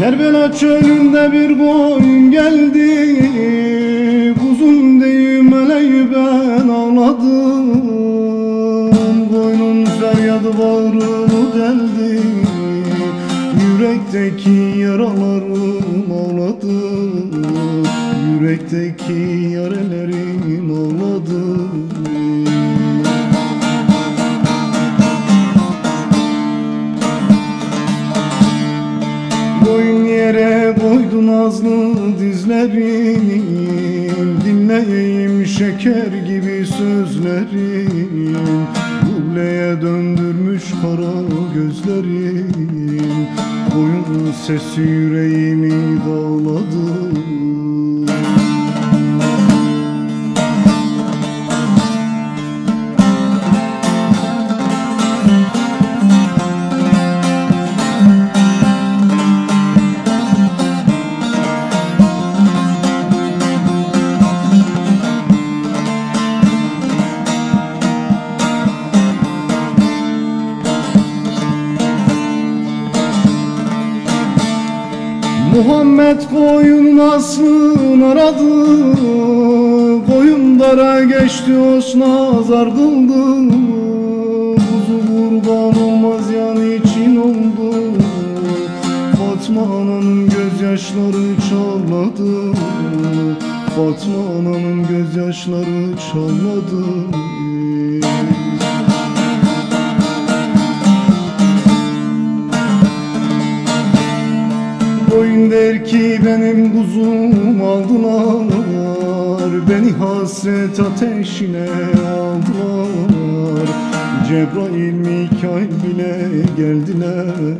Kerbela çölünde bir koyun geldi. Kuzum deyim meleği ben ağladım. Koyunun feryadı bağrımı deldi. Yürekteki yaralarım ağladı. Yürekteki yarelerim ağladı yere koydu nazlı dizlerin Dinleyeyim şeker gibi sözlerin Dubleye döndürmüş kara gözlerin Boyun sesi yüreğimi dağladı Muhammed koyun aslını aradı? Koyun dara geçti osna zar kıldı Kuzu kurban olmaz yan için oldu. Fatma ananın gözyaşları çağladı Fatma ananın gözyaşları çağladı Boyun der ki benim kuzum aldılar? Beni hasret ateşine aldılar. Cebrail Mikail bile geldiler.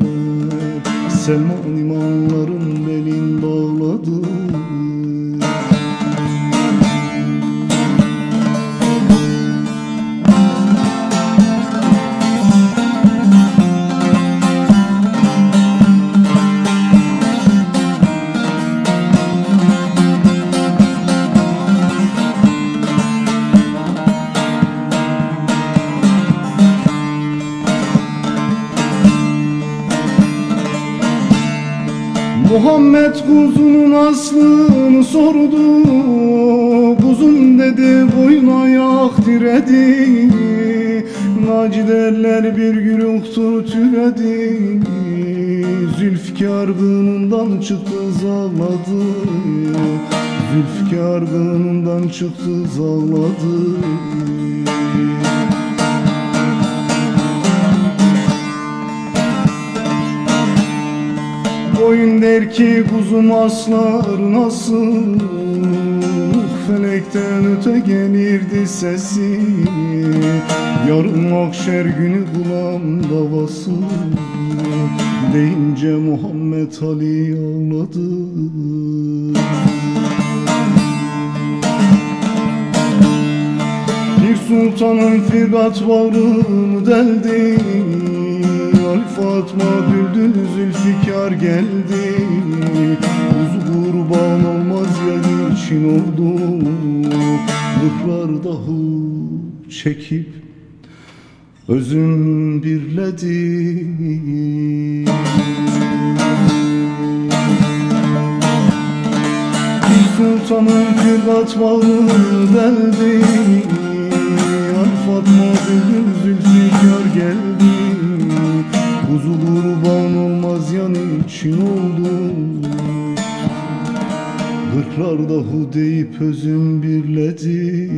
Selman imanların Muhammed kuzunun aslını sordu. Kuzum dedi boyun ayak diredi. Naci derler bir güruhtur türedi. Zülfikar gınından çıktı zağladı Zülfikar gınından çıktı zağladı Boyun der ki kuzum aslar nasıl? Felekten öte gelirdi sesi. Yarın akşer günü bulam davası. Deyince Muhammed Ali ağladı. Bir sultanın firgat varını deldi Ali Fatma düldül Zülfikar geldi. Kuzu kurban olmaz ya için oldu? Mıhrar dahu çekip özüm birledi. Sultanın firgat varını deldi Ali Fatma düldül Zülfikar geldi Kuzu kurban olmaz yan için oldu Kırklarda hu deyip özüm birledi